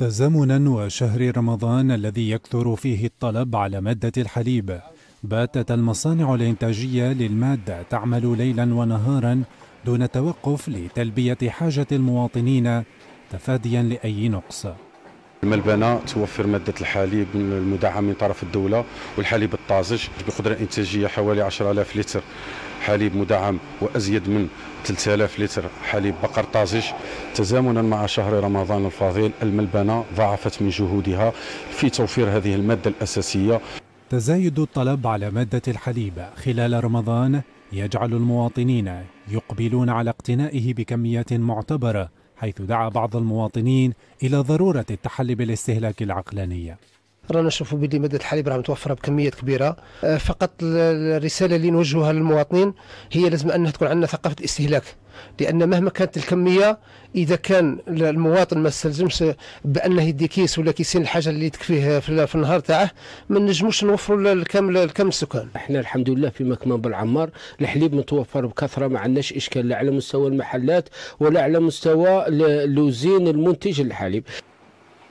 تزامنا وشهر رمضان الذي يكثر فيه الطلب على مادة الحليب. باتت المصانع الإنتاجية للمادة تعمل ليلا ونهارا دون توقف لتلبية حاجة المواطنين تفاديا لأي نقص. الملبنة توفر مادة الحليب المدعم من طرف الدولة والحليب الطازج بقدرة إنتاجية حوالي 10000 لتر. حليب مدعم وأزيد من 3000 لتر حليب بقر طازج. تزامنا مع شهر رمضان الفضيل الملبنة ضاعفت من جهودها في توفير هذه المادة الأساسية. تزايد الطلب على مادة الحليب. خلال رمضان يجعل المواطنين يقبلون على اقتنائه بكميات معتبرة حيث دعا بعض المواطنين إلى ضرورة التحلي بالاستهلاك العقلاني. رانا نشوفوا بلي ماده الحليب راه متوفرة بكميات كبيرة. آه، فقط الرسالة اللي نوجهها للمواطنين هي لازم أنها تكون عندنا ثقافة الاستهلاك لأن مهما كانت الكمية إذا كان المواطن ما استلزمش بأنه يدي كيس ولا كيسين الحاجة اللي تكفيه في النهار تاعه ما نجموش نوفروا الكامل الكامل السكان. إحنا الحمد لله في مكمن بالعمار. الحليب متوفر بكثرة ما عندناش إشكال لا على مستوى المحلات ولا على مستوى لوزين المنتج الحليب.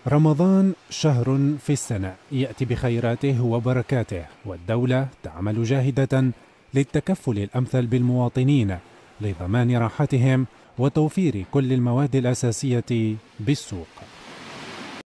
رمضان شهر في السنة. يأتي بخيراته وبركاته والدولة تعمل جاهدة للتكفل الأمثل بالمواطنين لضمان راحتهم وتوفير كل المواد الأساسية بالسوق.